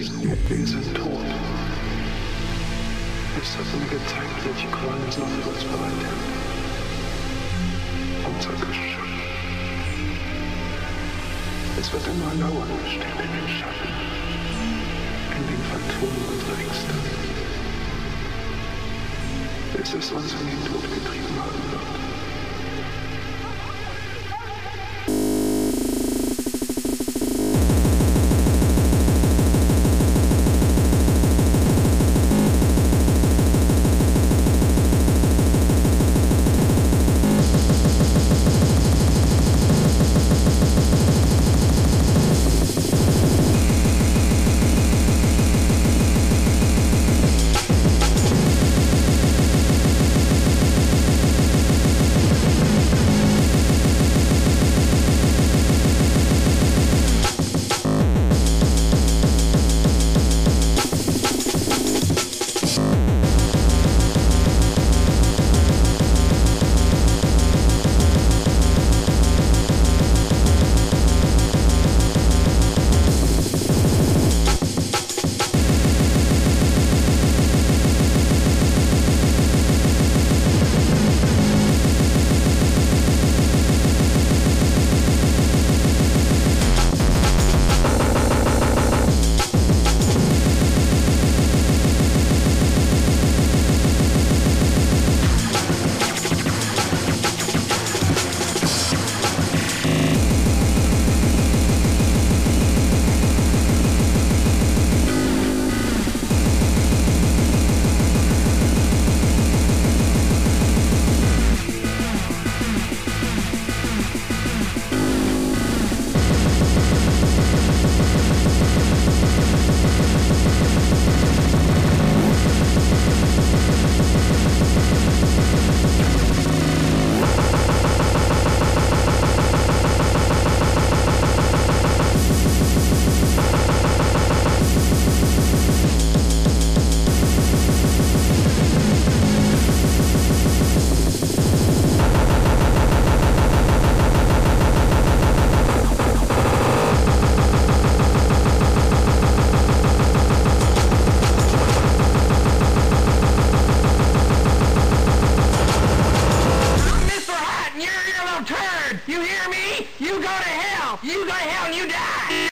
Wir sind tot. Es hat mir gezeigt, welche Qualen es noch für uns bereithält. Unser Geschöpf. Es wird immer lauern, still in den Schatten, in den Phantomen unserer Ängste. Es uns in den Tod getrieben turd! You hear me? You go to hell! You go to hell and you die!